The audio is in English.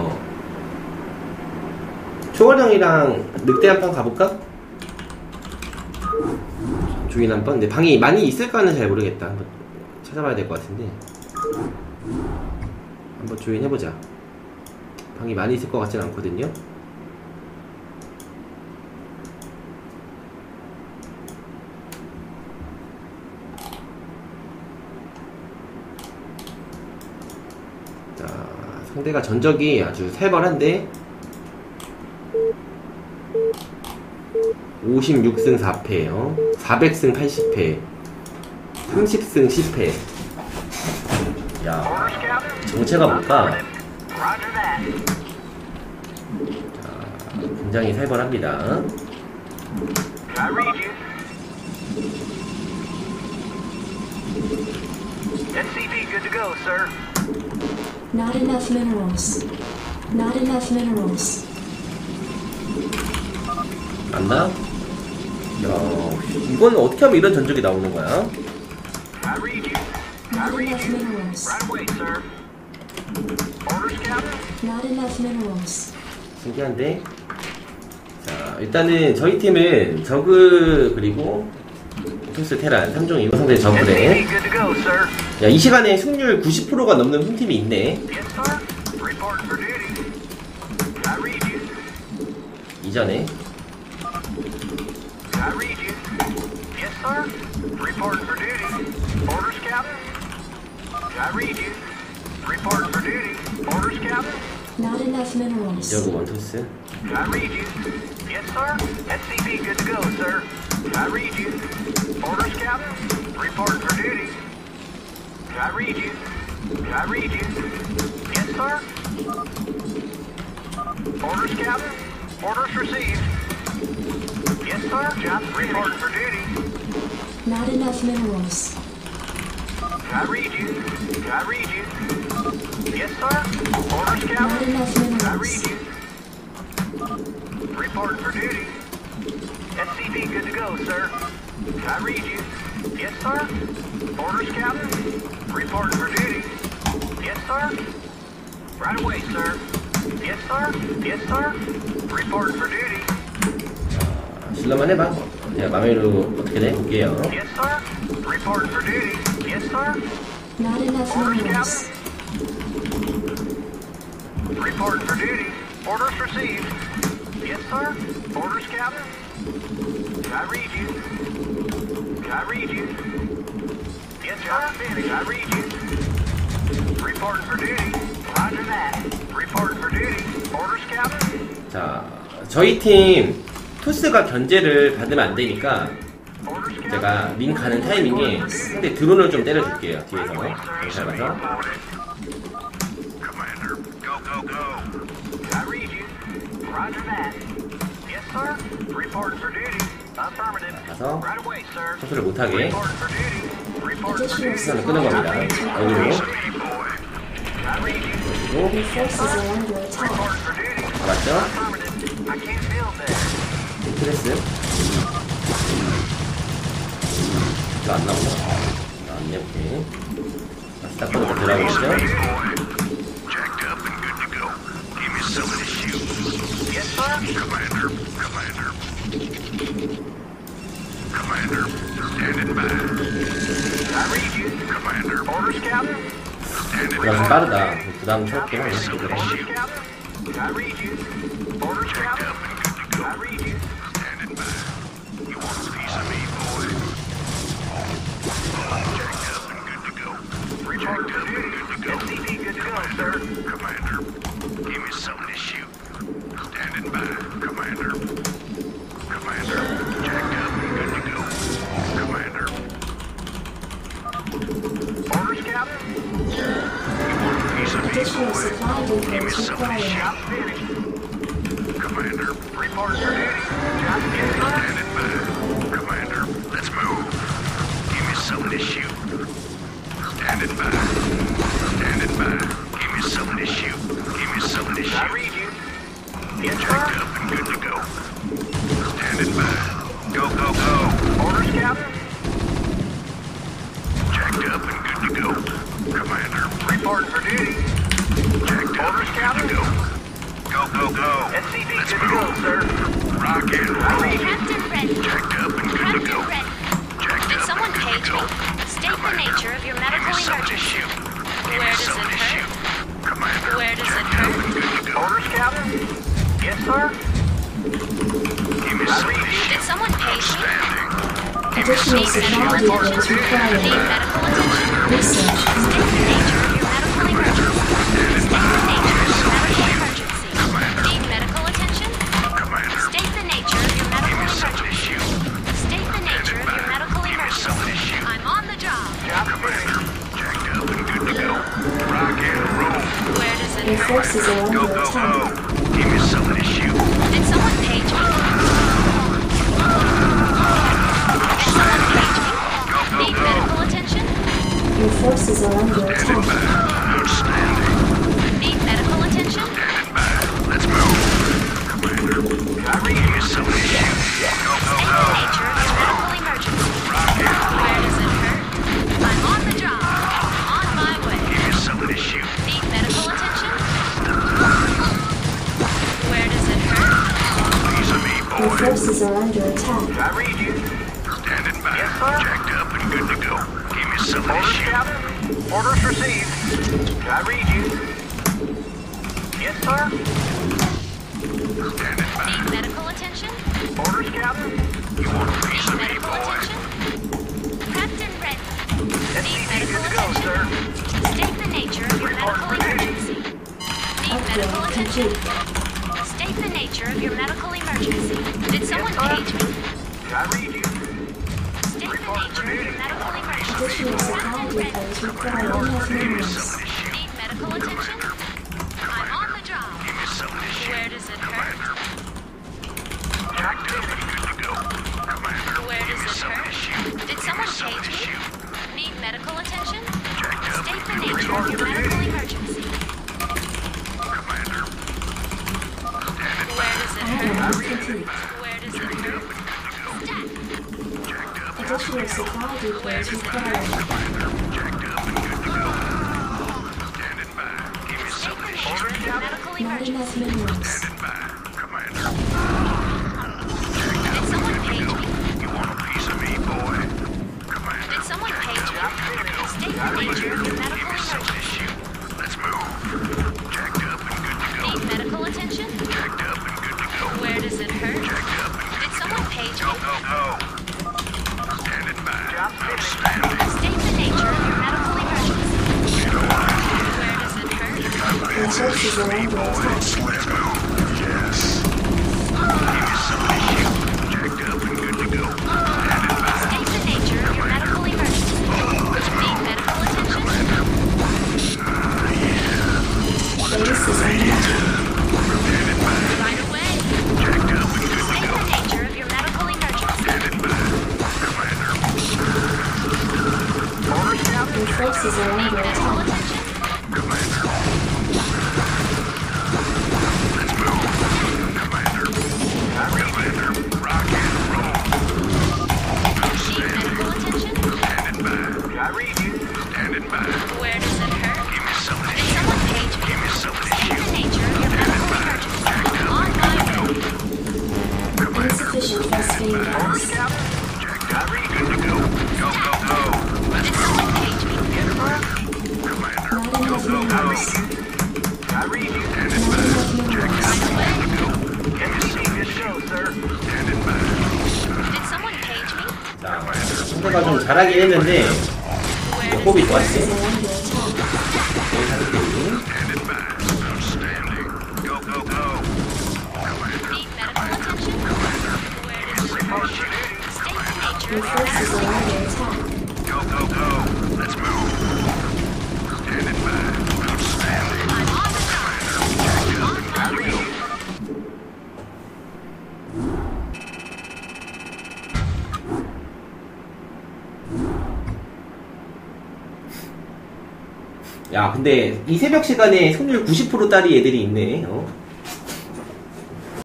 있네요. 초월형이랑 늑대 한 판 가볼까? 조인 한 번? 근데 방이 많이 있을까는 잘 모르겠다. 한번 찾아봐야 될 것 같은데. 한번 조인 해보자. 방이 많이 있을 것 같진 않거든요. 자, 상대가 전적이 아주 살벌한데 56승 4패요. 400승 80패. 30승 10패. 야, 정체가 뭘까? 자, 굉장히 살벌합니다. SCV good to go, sir. Not enough minerals. Not enough minerals. 맞나? 야, 이건 어떻게 하면 이런 전적이 나오는 거야? I read you. Not enough minerals. Right away, sir. Orders, Captain. Not enough minerals. 신기한데? 자, 일단은 저희 팀은 저그 그리고 토스 테란 3종 이거 상대 sir. 야, 이 시간에 승률 90%가 넘는 홈팀이 있네. 이전에. I read you. Reporting for duty. Orders, Captain. Not enough minerals. Double one two six. I read you. Yes, sir. SCV good to go, sir. I read you. Orders, Captain. Reporting for duty. I read you. I read you. Yes, sir. Orders, Captain. Orders received. Yes, sir. Job reporting for duty. Not enough minerals. I read you. I read you. Yes, sir. Order, Scout. I read you. Reporting for duty. SCV, good to go, sir. I read you. Yes, sir. Orders, Captain. Reporting for duty. Yes, sir. Right away, sir. Yes, sir. Yes, sir. Reporting for duty. 실례만 해봐. 야, 마메로 어떻게 돼? 볼게요. Yes, sir. Report for duty. Yes, sir. Not enough Orders, Captain. Reporting for duty. Orders received. Yes, sir. Orders, Captain. I read you. I read you. Yes, sir. Finished. I read you. Reporting for duty. Roger that. Reporting for duty. Orders, Captain. 자, 저희 팀 토스가 견제를 받으면 안 되니까. 제가 민 가는 타이밍에 상대 드론을 좀 때려줄게요. 뒤에서. 잘 봐서. Roger that. Yes, sir. Reporting for duty. Affirmative. 가서 Right away, sir. 토스를 못하게 Reporting for duty. Reporting for duty. 시간을 끄는 겁니다. 여기로. I read you. 그리고 Your forces are under attack. Reporting for duty. 잡았죠? Affirmative. I can't build that. 프레스. 이거 안 나오나? 나왔네, 오케이. 다시 딱 끊고 들어가겠죠? Jacked up and good to go. Give me something to shoot. Yes, sir. Commander, Commander. Commander, standing by. I read you. Commander. Orders, Captain. Standing by. I read You want a piece of me, boy? I'm jacked up and good to go. Checked good to go. SCV good to go, sir. Commander, give me something to shoot. Give me. Job finished. Commander, report To go, sir. Rock and roll. Captain ready. Jacked up and to go. Jacked Did up someone and page? State the nature of your medical emergency. Where does it hurt? Commander. Where does it hurt? and. Orders, Captain? Yes, sir? Give me something to Did someone page me? Additional depot is required. Research State the nature are under attack. I read you. Standing by. Yes, sir. Jacked up and good to go. Give me something to Orders, shoot. Captain? Orders received. I read you. Yes, sir? Standing by. Need medical attention? Orders, Captain? You want a piece Need of me, medical boy? attention? Captain Red. Need SCV, medical good to go, sir. attention? State the nature of your Report medical emergency. Need medical attention? complete. State the nature of your medical emergency. Did someone page me? I read you. State the nature of your medical emergency. Additional supply depot is required. Enough minerals. Need medical attention? I'm on the job. Give me something to shoot. Where does it hurt? Jacked up and good to go. Commander. Where Give does me it something to hurt? shoot. Did Give someone me something page to me? shoot. Need medical attention? Jacked up State and the good to nature of your go. medical emergency. Commander. Standing by. Where does it Item hurt? Nature of your medical Not enough minerals. Someone page me? You want a piece of me, boy? Commander. State the nature of your medical emergency. Where does it hurt? Let's move. Yes. Your forces Need under 상대가 좀 잘하긴 했는데 does 호흡이? 좋았지. 야, 근데 이 새벽 시간에 승률 90% 딸이 애들이 있네. 어?